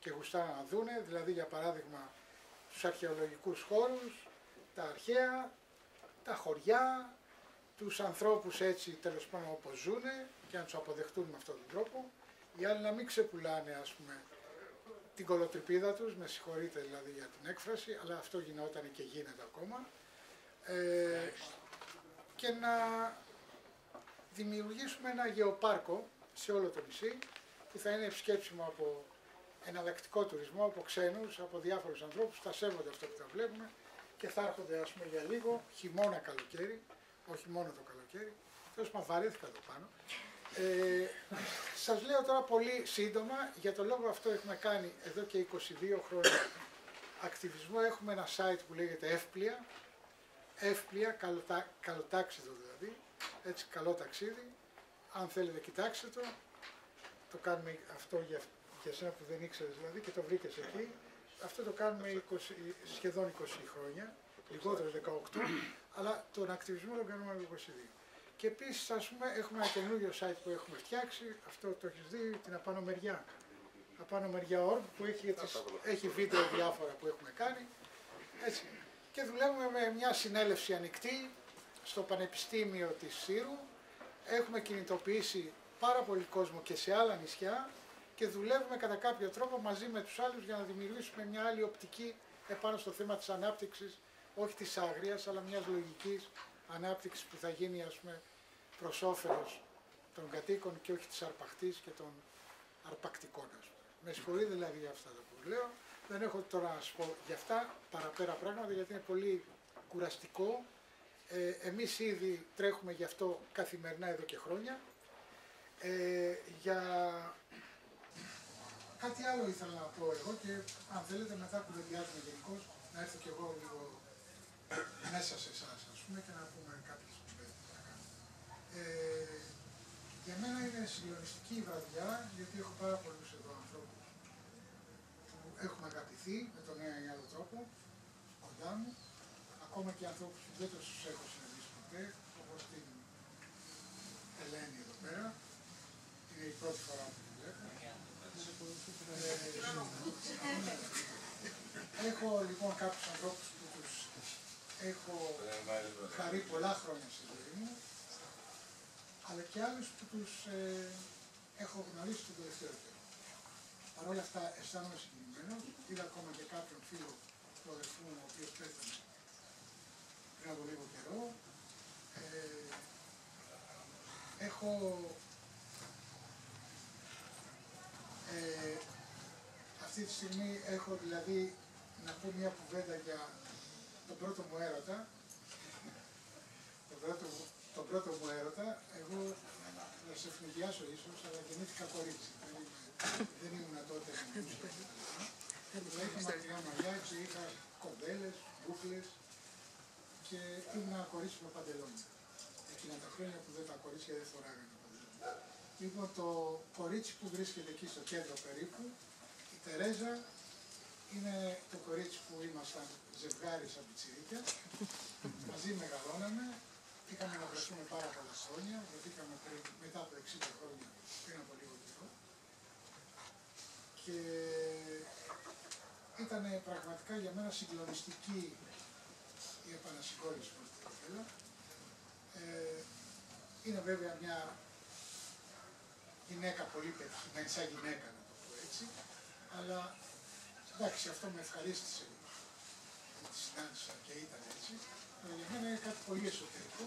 και γουστάνε να δούνε, δηλαδή για παράδειγμα τους αρχαιολογικούς χώρους, τα αρχαία, τα χωριά, τους ανθρώπους έτσι τέλος πάντων όπως ζουνε και να τους αποδεχτούν με αυτόν τον τρόπο. Οι άλλοι να μην ξεπουλάνε ας πούμε την κολοτρυπίδα τους, με συγχωρείτε δηλαδή για την έκφραση, αλλά αυτό γινόταν και γίνεται ακόμα. Ε, και να δημιουργήσουμε ένα γεωπάρκο σε όλο το νησί που θα είναι επισκέψιμο από εναλλακτικό τουρισμό, από ξένους, από διάφορους ανθρώπους, θα σέβονται αυτό που θα βλέπουμε και θα έρχονται ας πούμε για λίγο, χειμώνα καλοκαίρι, όχι μόνο το καλοκαίρι, τέλος πάντων βαρέθηκα εδώ πάνω. Ε, σας λέω τώρα πολύ σύντομα, για το λόγο αυτό έχουμε κάνει εδώ και 22 χρόνια ακτιβισμό, έχουμε ένα site που λέγεται Εύπλια, Εύπλια, καλοτά, καλοτάξιδο δηλαδή, έτσι καλό ταξίδι, αν θέλετε κοιτάξτε το, το κάνουμε αυτό για, για σένα που δεν ήξερες δηλαδή και το βρήκες εκεί, αυτό το κάνουμε 20, σχεδόν 20 χρόνια, λιγότερο 18, αλλά τον ακτιβισμό τον κάνουμε από 22. Και επίσης, ας πούμε, έχουμε ένα καινούριο site που έχουμε φτιάξει, αυτό το έχεις δει, την απάνω μεριά. Απάνω μεριά org που έχει, τις, έχει βίντεο διάφορα που έχουμε κάνει. Έτσι. Και δουλεύουμε με μια συνέλευση ανοιχτή στο Πανεπιστήμιο της Σύρου. Έχουμε κινητοποιήσει πάρα πολύ κόσμο και σε άλλα νησιά και δουλεύουμε κατά κάποιο τρόπο μαζί με τους άλλους για να δημιουργήσουμε μια άλλη οπτική επάνω στο θέμα της ανάπτυξης, όχι της άγριας, αλλά μιας λογικής ανάπτυξης που θα γίνει ας πούμε προς όφελος των κατοίκων και όχι της αρπαχτής και των αρπακτικών ας πούμε. Με συγχωρείτε δηλαδή για αυτά τα που λέω. Δεν έχω τώρα να σας πω για αυτά παραπέρα πράγματα γιατί είναι πολύ κουραστικό. Ε, εμείς ήδη τρέχουμε γι' αυτό καθημερινά εδώ και χρόνια. Ε, για κάτι άλλο ήθελα να πω εγώ και αν θέλετε μετά που διάβουμε γενικώς να έρθω κι εγώ λίγο μέσα σε εσάς, α πούμε, και να πούμε κάποιε κουβέντε να κάνουμε. Ε, για μένα είναι συγκλονιστική η βραδιά, γιατί έχω πάρα πολλού εδώ ανθρώπου που έχουμε αγαπηθεί με τον ένα ή άλλο τρόπο κοντά μου, ακόμα και ανθρώπου που δεν του έχω συναντήσει ποτέ, όπω την Ελένη εδώ πέρα. Είναι η πρώτη φορά που τη βλέπω. Ε, έχω λοιπόν κάποιους ανθρώπους που τους έχω χαρεί πολλά χρόνια στη ζωή μου, αλλά και άλλους που τους ε, έχω γνωρίσει τον τελευταίο καιρό. Παρ' όλα αυτά αισθάνομαι συγκινημένος. Είδα ακόμα και κάποιον φίλο του αδερφού μου, ο οποίος πέθανε πριν από λίγο καιρό. Ε, έχω ε, αυτή τη στιγμή έχω δηλαδή να πω μια κουβέντα για τον πρώτο μου έρωτα. τον, πρώτο, μου- τον πρώτο μου έρωτα. Εγώ θα σε ευνηδιάσω ίσως, αλλά γεννήθηκα κορίτσι. Δεν, είμαι- δεν ήμουν τότε μουσική. Αλλά είχα μακριά μαλλιά και είχα κοντέλες, μπούκλες και ήμουν ένα κορίτσι με παντελόνια. Εκείνα τα χρόνια που δεν τα κορίτσια δεν φοράγανε παντελόνια. Λοιπόν, το κορίτσι που βρίσκεται εκεί στο κέντρο περίπου, η Τερέζα, είναι το κορίτσι που ήμασταν ζευγάρι σαν πιτσιρίκια. Μαζί μεγαλώναμε. Είχαμε να βρεθούμε πάρα πολλά χρόνια. Βρεθήκαμε πριν, μετά από 60 χρόνια, πριν από λίγο καιρό. Και ήταν πραγματικά για μένα συγκλονιστική η επανασυγκόρηση που ήθελα. Ε, είναι βέβαια μια γυναίκα πολύ πετυχημένη, σαν γυναίκα να το πω έτσι, αλλά εντάξει αυτό με ευχαρίστησε που τη συνάντησα και ήταν έτσι, αλλά για μένα είναι κάτι πολύ εσωτερικό,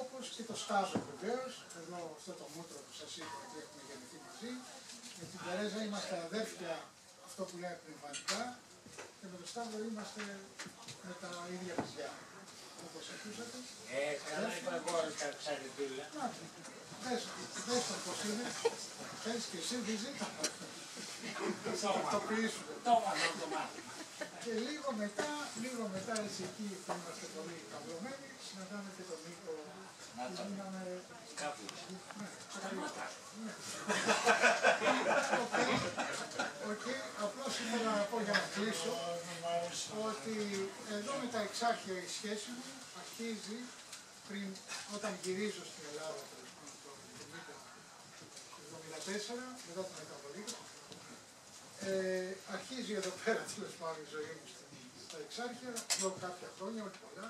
όπως και το Σταύρο βεβαίως, εδώ αυτό το μούτρο που σας είπα ότι έχουμε γεννηθεί μαζί, με την Τερέζα είμαστε αδέρφια αυτό που λέμε πνευματικά και με τον Σταύρο είμαστε με τα ίδια παιδιά. Όπως ακούσατε. Ε, καλά είπα εγώ κάτι ψαριτούλα. Να, δες, δες τον πώς είναι. Θέλεις και εσύ βυζίτα. Θα τακτοποιήσουμε. Το μάθω, το μάθω. Και λίγο μετά, λίγο μετά έτσι εκεί που είμαστε πολύ καυλωμένοι, συναντάμε και τον Νίκο. Να που τον- γίναμε... Κάπου. Ναι, καλύτερα. Ναι. OK, OK. Απλώς ήθελα να πω για να κλείσω ότι εδώ με τα εξάρχεια η σχέση μου αρχίζει πριν, όταν γυρίζω στην Ελλάδα τέλος πάντων, το 1974, μετά τη μεταβολή, ε, αρχίζει εδώ πέρα τέλος πάντων η ζωή μου στην- στα εξάρχεια, ζω κάποια χρόνια, όχι πολλά,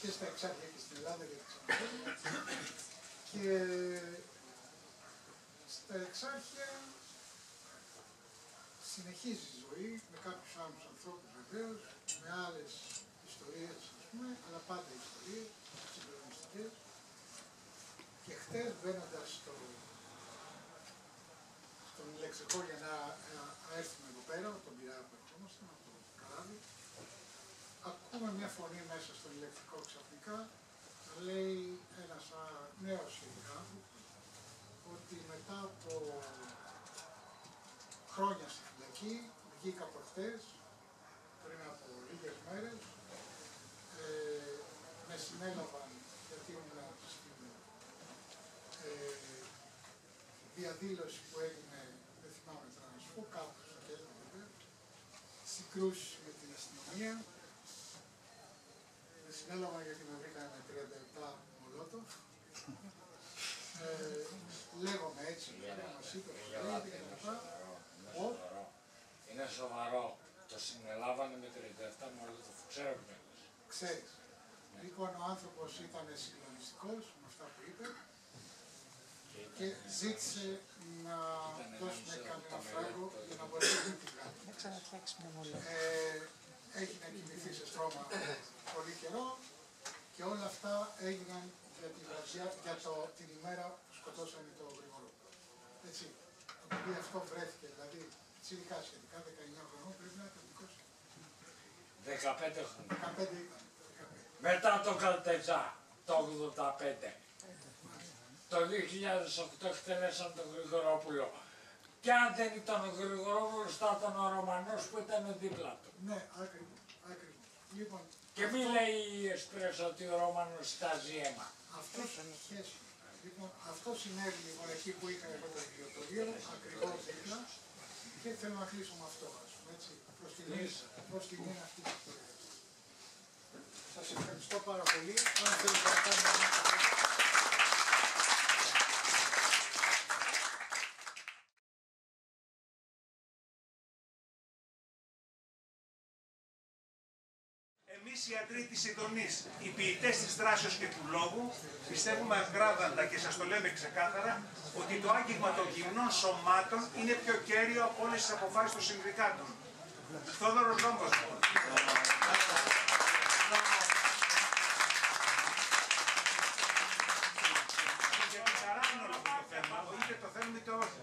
και στα εξάρχεια και στην Ελλάδα γιατί ξαναφέρω. Και στα εξάρχεια συνεχίζει η ζωή με κάποιους άλλους ανθρώπους βεβαίως, με άλλες ιστορίες ας πούμε, αλλά πάντα ιστορίες, συγκλονιστικές. Και χτες μπαίνοντας στο, στον λεξικό για να, να, να έρθουμε εδώ πέρα, από τον πειρά που ερχόμαστε, από το καράβι, ακούμε μια φωνή μέσα στον ηλεκτρικό ξαφνικά, να λέει ένας α, νέος σχετικά άνθρωπος, ότι μετά από χρόνια στη φυλακή, βγήκα προχτές, πριν από λίγες μέρες, ε, με συνέλαβαν γιατί ήμουν στην ε, διαδήλωση που έγινε, δεν θυμάμαι τώρα να σου πω, κάπου στο κέντρο βέβαια, συγκρούσεις με την αστυνομία. Με συνέλαβαν γιατί με βρήκανε με 37 μολότο. Ε, λέγομαι έτσι, μας είπε ο Φρέδη και τα λοιπά. Ο, Είναι σοβαρό. Το συνελάβανε με 37 μόνο το ξέρω κιόλας. ξέρεις. Λοιπόν, ο άνθρωπος ήταν συγκλονιστικός με αυτά που είπε και ζήτησε να δώσουμε κανένα φράγκο για να μπορέσει να την κάνει. Να ξαναφτιάξει μια μολό. Ε, έχει να κοιμηθεί σε στρώμα πολύ καιρό και όλα αυτά έγιναν για, τη βραδιά, για το, την ημέρα που σκοτώσανε το Γρηγορό. Έτσι. Το παιδί αυτό βρέθηκε, δηλαδή τσιλικά σχετικά, 19 χρονών πρέπει να ήταν 15 χρόνια. 20. 15 ήταν. 15. Μετά το Καλτεζά, το 85. Το 2008 εκτελέσαν τον Γρηγορόπουλο. Και αν δεν ήταν ο Γρηγορόπουλος θα ήταν ο Ρωμανός που ήταν δίπλα του. Ναι, ακριβώς. ακριβώς. Λοιπόν, Και μη λέει η Εσπρέσο ότι ο Ρώμανος στάζει αίμα. αυτό σχέση. Λοιπόν, αυτό συνέβη λοιπόν εκεί που είχα εγώ το βιβλιοτωλείο, ακριβώς δίπλα. Και θέλω να κλείσω με αυτό, ας πούμε, έτσι, προς τη λύση, προς τη λύση αυτή της ιστορίας. Σας ευχαριστώ πάρα πολύ. Αν θέλετε να κάνουμε οι ιατροί της συντονής, οι ποιητές της δράσεως και του λόγου, πιστεύουμε ακράδαντα και σας το λέμε ξεκάθαρα, ότι το άγγιγμα των γυμνών σωμάτων είναι πιο κέριο από όλες τις αποφάσεις των συνδικάτων. Θόδωρος Ρόμπος. Γιατί παράγουν όλο αυτό το θέμα, είτε το θέλουμε είτε όχι.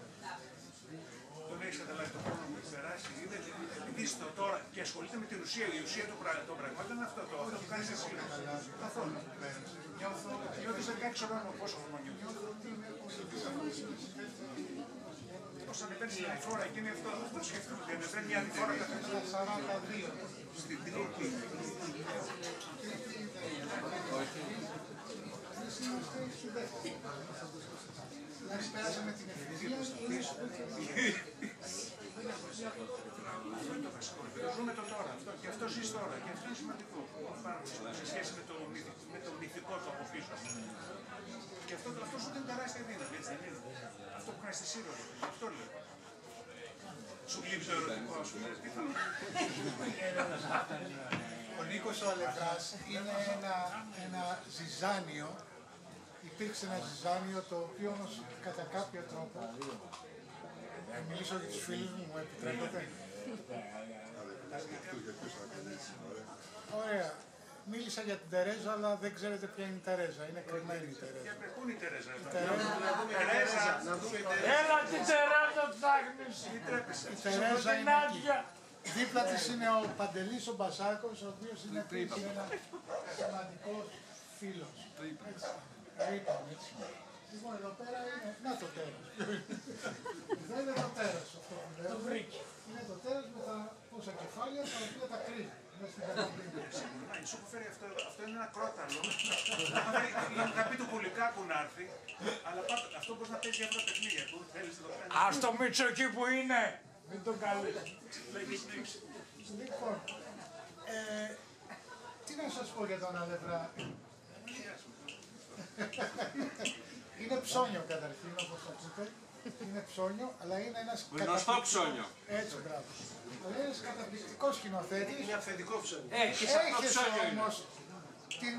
Τον έχει καταλάβει το πρόβλημα που έχει περάσει. Είναι επειδή στο τώρα και ασχολείται με την ουσία. Η ουσία του πρα- των πραγμάτων είναι αυτό. Το αυτό που κάνει εσύ. Καθόλου. Νιώθω, νιώθω 16 χρονών. Πόσο χρόνο νιώθω. Πώς ανεβαίνει στην ανηφόρα εκείνη αυτό. Αυτό σκέφτομαι. ότι Ανεβαίνει μια ανηφόρα κάθε 42. Στην τρίτη. Δηλαδή πέρασαμε την εφηβεία και Αυτό είναι το βασικό. Το ζούμε το τώρα. Αυτό, και αυτός ζει τώρα. Και αυτό είναι σημαντικό. Πάρα πολύ σε σχέση με το, μυθ- με το μυθικό του από πίσω. Και αυτό, αυτό σου δίνει τεράστια δύναμη, έτσι δεν είναι; Αυτό που κάνεις στη σύρωτη. Αυτό λέω. Σου λείπει το ερωτικό, α πούμε. Τι θα Ο Νίκος ο Αλευράς είναι ένα, ένα ζυζάνιο, υπήρξε ένα ζυζάνιο το οποίο όμως κατά κάποιο τρόπο, να μιλήσω για τους φίλους μου, μου επιτρέπετε. Ωραία. Μίλησα για την Τερέζα, αλλά δεν ξέρετε ποια είναι η Τερέζα. Είναι κρυμμένη η Τερέζα. Πού είναι η Τερέζα εδώ. Τερέζα, Τερέζα, Να δούμε η Τερέζα. Έλα την τεράζα ψάχνεις. η Τερέζα Την είναι εκεί. άδεια. Δίπλα της είναι ο Παντελής ο Μπασάκος, ο οποίος είναι επίσης ένας σημαντικός φίλος. Έτσι. Είπαμε, έτσι. Λοιπόν, εδώ πέρα είναι... Να το τέρας. [laughs] Εδώ είναι το τέρας αυτό που λέω. Το βρήκε. Είναι το τέρας με τα πόσα κεφάλια τα οποία τα κρύβει. Μέσα στην καταπλήρη. Μα, Σου έχω φέρει αυτό, αυτό είναι ένα κρόταλο. Θα φέρει- Θα πει του Πουλικάκου να έρθει, αλλά πάτε- αυτό μπορείς να παίζεις για αυτά τα παιχνίδια. Που θέλεις εδώ πέρα. Ας το Μίτσο εκεί που είναι. Μην τον καλείς. Λοιπόν, ε, τι να σας πω για τον Αλευρά; είναι ψώνιο καταρχήν, όπως το ακούτε. Είναι ψώνιο, αλλά είναι ένας Γνωστό ψώνιο. Έτσι, μπράβο. Αλλά είναι ένας καταπληκτικός σκηνοθέτης. Είναι αυθεντικό ψώνιο. Έχει αυτό Έχεις ψώνιο είναι. όμως την,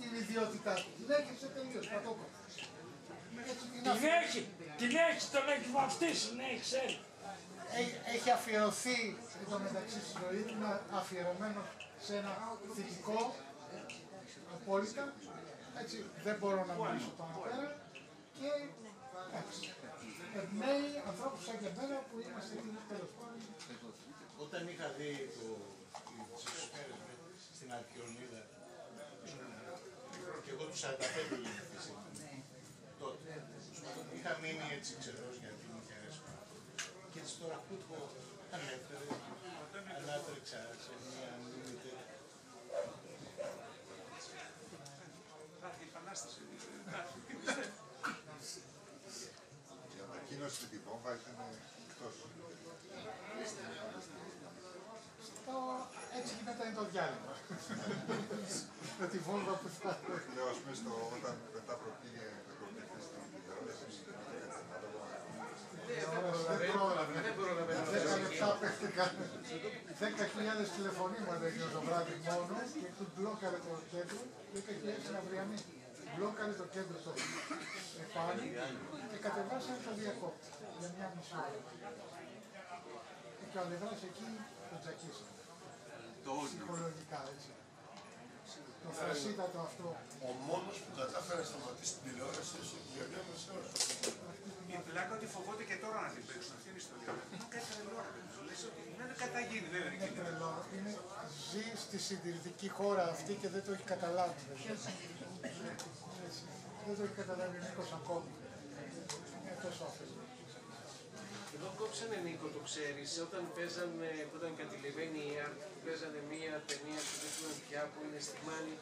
την ιδιότητά του. Την έχεις τελείως, πατώκο. Έτσι, είναι Την αφι- έχει. Την έχει. Τον έχει βαφτίσει. Ναι, ξέρει. Έ- έχει αφιερωθεί εν τω μεταξύ στη ζωή του, είναι αφιερωμένο σε ένα θετικό απόλυτα. Έτσι, δεν μπορώ να μιλήσω παραπέρα. Και εντάξει, εμπνέει ανθρώπους σαν και εμένα που είμαστε εκεί τέλος πάντων. Όταν είχα δει το, τις εσωφέρες με στην Αλκιονίδα, και εγώ τους 45 γεννηθείς τότε, είχα μείνει έτσι ξερός γιατί μου είχε αρέσει πάρα πολύ. Και έτσι τώρα που έχω ανέφερε, ανάτρεξα σε μια μήνυτε. Θα έρθει η Επανάσταση. Η ανακοίνωση με τη βόμβα ήταν εκτός. Το, έτσι μετά είναι το διάλειμμα. Με τη βόμβα που θα... Λέω, ας πούμε, στο, όταν μετά προπήγε το προπήγε στην τηλεόραση, Δεν πρόλαβε. Δεν πρόλαβε να Δέκα βρει. λεπτά παίχτηκαν. Δέκα χιλιάδες τηλεφωνήματα έγινε το βράδυ μόνο και του μπλόκαρε το κέντρο. Δέκα χιλιάδες στην αυριανή. Μπλόκαρε το κέντρο στο επάνω και κατεβάσανε το διακόπτη για μια μισή ώρα. Και ο Αλευράς εκεί το τζακίσανε. Ψυχολογικά έτσι. Το φρασίτατο αυτό. Ο μόνος που κατάφερε να σταματήσει την τηλεόραση για μια μισή ώρα. Η πλάκα ότι φοβόνται και τώρα να την παίξουν. Αυτή είναι η ιστορία. Είναι κάτι τρελό, ρε παιδί μου. Λες ότι δεν κάτι θα γίνει, βέβαια. Είναι εκεί. τρελό. Είναι, ζει στη συντηρητική χώρα αυτή και δεν το έχει καταλάβει. Βέβαια. Έτσι. Δεν το έχει καταλάβει ο Νίκος ακόμη. Είναι τόσο αφελή. Εδώ κόψανε Νίκο, το ξέρεις, όταν παίζανε, που ήταν κατηλημένη η ΑΡΤ, παίζανε μία ταινία που δεν θυμάμαι πια που είναι στη Μάνη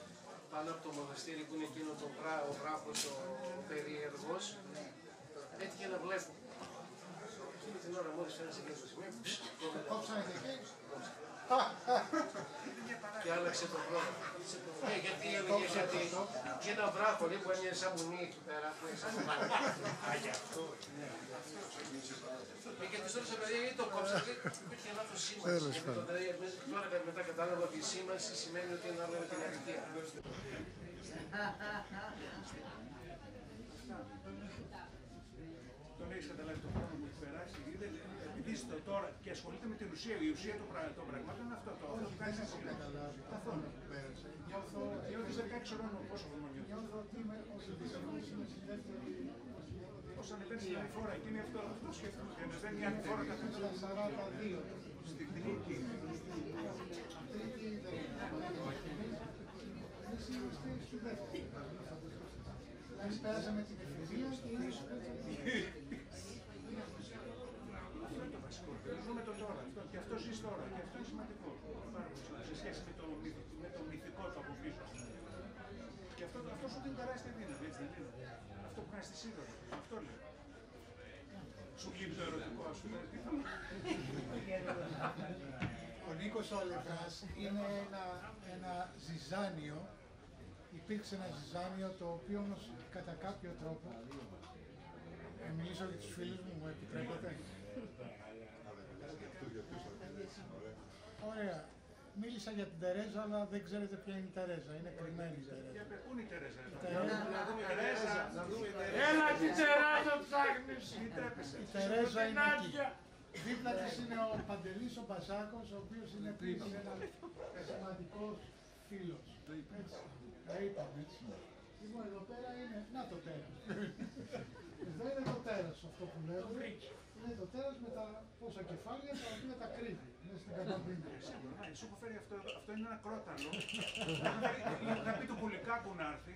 πάνω από το μοναστήρι που είναι εκείνο το βρά, ο βράχος, ο περίεργος. Έτυχε να βλέπω. Εκείνη την ώρα μόλις φέρασε εκείνο το σημείο, ψ, κόβεται. Κόψανε και εκεί. Και άλλαξε το πρόγραμμα. Ναι, γιατί έλεγε γιατί και ένα βράχο λέει, που έμοιαζε σαν μουνί εκεί πέρα. που είναι σαν μουνί. Ε, Και τις ρωτήσα παιδιά γιατί το κόψατε, υπήρχε λάθος σήμανση. Γιατί το- Τώρα μετά κατάλαβα ότι η σήμανση σημαίνει ότι είναι άλλο με την αλήθεια. Τον έχεις καταλάβει το χρόνο που έχει περάσει. Είδε, επειδή στο τώρα και ασχολείται με την ουσία. Η ουσία των πραγ- των πραγμάτων είναι αυτό. Το αυτό που κάνει Δεν είναι έχω καταλάβει καθόλου που πέρασε. Νιώθω, Νιώθεις 16 χρόνων πόσο χρόνο νιώθεις. νιώθω ότι είμαι όχι δυστυχώς είμαι στη δεύτερη Πώς ανεβαίνεις την άλλη φορά. Εκείνη αυτό, αυτό σκέφτομαι. Και ανεβαίνει η άλλη φορά κάθε στα 42. στην τρίτη. Τρίτη δεν είναι. Εσύ είστε στη δεύτερη. Δηλαδή πέρασαμε την εφηβεία και είναι στο Αυτό είναι το βασικό. Ζούμε το τώρα. Αυτό, και αυτό ζεις τώρα. Και αυτό είναι σημαντικό. Πάρα πολύ. Σε σχέση με το, μυθ- με το μυθικό του από πίσω. Και αυτό, αυτό σου δίνει τεράστια δύναμη, έτσι δεν είναι; Αυτό που κάνεις πάει στη Σύνοδο. Αυτό λέω. Σου λείπει το ερωτικό, ας πούμε. Τι θα Ο Νίκος ο Αλευράς είναι ένα, ένα ζυζάνιο, υπήρξε ένα ζυζάνιο το οποίο όμως κατά κάποιο τρόπο, ε, μιλήσω για τους φίλους μου, μου επιτρέπετε. Ωραία. Μίλησα για την Τερέζα, αλλά δεν ξέρετε ποια είναι η Τερέζα. Είναι κρυμμένη η Τερέζα. Για πε- Πού είναι η Τερέζα, ρε; Τερέζα. Να δούμε η Τερέζα. Να δούμε η Τερέζα. Έλα την τεράζα ψάχνεις. Μη τρέπεσαι. Η Τερέζα είναι εκεί. Νάτια. Δίπλα της είναι ο Παντελής ο Μπασάκος, ο οποίος είναι επίσης ένας σημαντικός φίλος. Έτσι. Τα είπαμε έτσι. Λοιπόν, εδώ πέρα είναι, να το τέρας. Εδώ είναι το τέρας αυτό που λέμε. Είναι το τέρας με τα πόσα κεφάλια τα οποία τα κρύβει μέσα στην καταμπίνα. Σίγουρα, μα, Σου έχω φέρει αυτό εδώ. Αυτό είναι ένα κρόταλο. Να πει του Πουλικάκου να έρθει.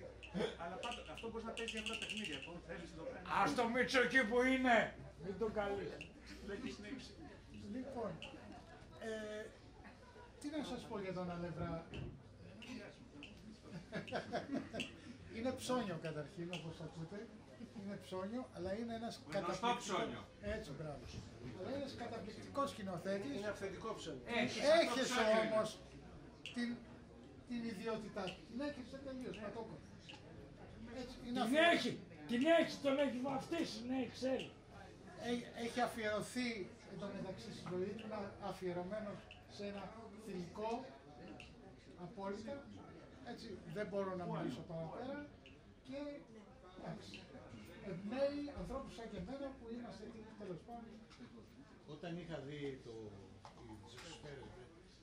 Αλλά πάντω αυτό μπορεί να παίζει για αυτά τα παιχνίδια. Λοιπόν, θέλει εδώ πέρα. Ας το Μίτσο εκεί που είναι. Μην το καλείς. Λέγει συνέχιση. Λοιπόν, ε, τι να σας πω για τον Αλευρά; Είναι ψώνιο καταρχήν, όπως ακούτε. Είναι ψώνιο, αλλά είναι ένας καταπληκτικός... ψώνιο. Έτσι, μπράβο. Αλλά είναι ένας καταπληκτικός σκηνοθέτης. Είναι αυθεντικό ψώνιο. Έχεις όμως την, την ιδιότητά του. Την έχεις τελείως, πατόκο. Έτσι, είναι Την αφιερωμένη. έχει. Την έχει, τον έχει βαφτίσει. Ναι, ξέρει. Έ- έχει αφιερωθεί εν τω μεταξύ στη ζωή του, είναι αφιερωμένος σε ένα θηλυκό, απόλυτα. Έτσι, δεν μπορώ να μιλήσω παραπέρα. Και εντάξει, εμπνέει ανθρώπους σαν και εμένα που είμαστε τέλος πάντων. Όταν είχα δει το, τις Ζωσφαίρες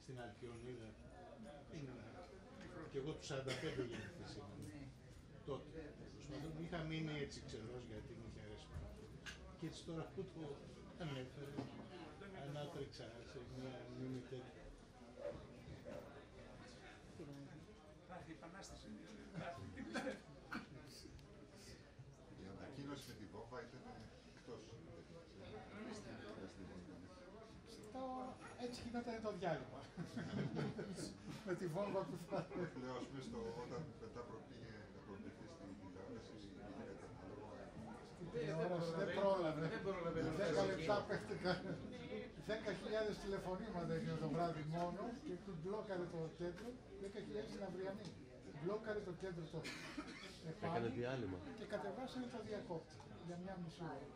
στην Αλκιονίδα, είναι, και εγώ τους 45 γεννηθείς ήμουν, τότε. Τέλος πάντων, είχα μείνει έτσι ξερός γιατί μου είχε αρέσει πάρα πολύ. Και έτσι τώρα που το ανέφερες, ανάτρεξα σε μια μνήμη τέτοια. Θα έρθει η Επανάσταση. Η ανακοίνωση με την βόμβα ήταν εκτός. Το, έτσι γινόταν το διάλειμμα. Με τη βόμβα που θα... Λέω, ας πούμε, στο, όταν μετά προπήγε να προβληθεί στην τηλεόραση, είχε κατάλογο. Η τηλεόραση δεν πρόλαβε. Δεν πρόλαβε να 10 φτάσει λεπτά παίχτηκαν. 10.000 τηλεφωνήματα έγινε το βράδυ μόνο και του μπλόκαρε το κέντρο. 10.000 στην αυριανή. Μπλόκαρε το κέντρο το Έκανε επάνω διάλειμμα. και κατεβάσανε το διακόπτη για μια μισή ώρα.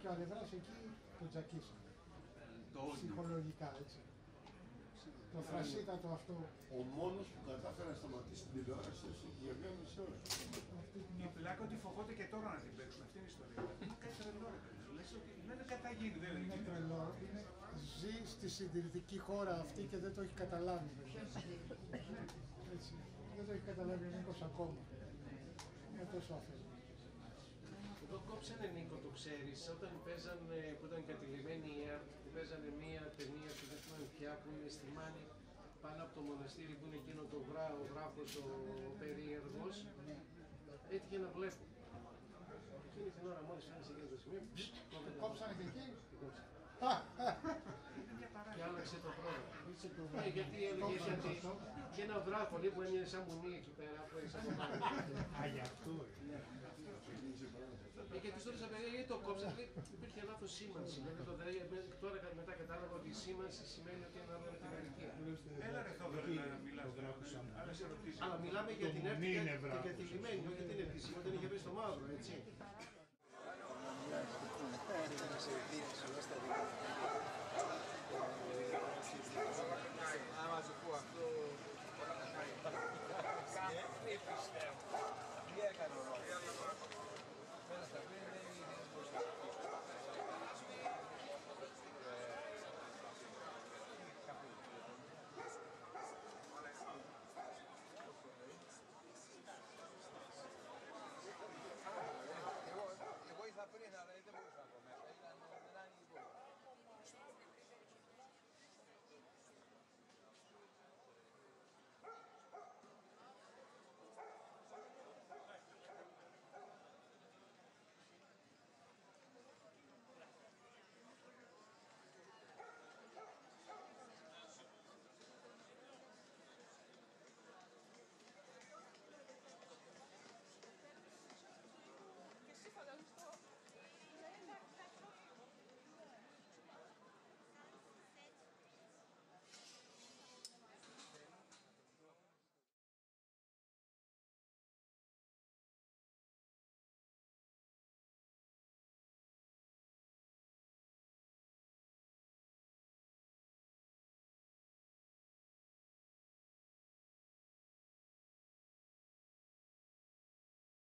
Και ο Αλευράς εκεί τον τζακίσανε. Ψυχολογικά έτσι. Το θρασίτατο αυτό. Ο μόνος που κατάφερε να σταματήσει την τηλεόραση για μια μισή ώρα. Η πλάκα ότι φοβόται και τώρα να την παίξουν. Αυτή είναι η ιστορία. Είναι κάτι τρελό. ρε παιδί. Λες ότι δεν είναι κατά γίνει, δεν Είναι είναι. τρελό. Είναι, ζει στη συντηρητική χώρα αυτή και δεν το έχει καταλάβει. βέβαια. Έτσι. Δεν το έχει καταλάβει ο Νίκος ακόμα. Είναι τόσο αφέλη. Το κόψανε Νίκο, το ξέρεις, όταν παίζανε, που ήταν κατηλημένη η ΕΡΤ, που παίζανε μία ταινία που δεν θυμάμαι πια, που είναι στη Μάνη, πάνω από το μοναστήρι που είναι εκείνο το βρά, ο βράχος, ο περίεργος, έτυχε να βλέπω. Εκείνη την ώρα μόλις φτάνει σε εκείνο το σημείο, ψ, κόβεται. Κόψανε και εκεί; Και άλλαξε το πρόγραμμα. Ναι, γιατί έλεγε γιατί και ένα βράχο λέει, που έμεινε σαν μουνί εκεί πέρα που έχει σαν Α, γι' αυτό. Ε, και της ρώτησα, παιδιά, γιατί το κόψατε, λέει, υπήρχε λάθος σήμανση. Λέει, το δε- τώρα μετά κατάλαβα ότι η σήμανση σημαίνει ότι είναι άλλο την αρκεία. Έλα ρε Θόδωρο να μιλάς. Το βράχο σαν μου. Άλλες ερωτήσεις. Αλλά μιλάμε για Το την μουνί έρτη είναι και βράχος. για τη λιμένη, όχι την επίσημη, όταν είχε μπει στο μαύρο, έτσι. servire sulla nostra Ah, ma si può. Sì, eh? Sì, eh? Sì, eh? Sì.